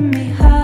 me high.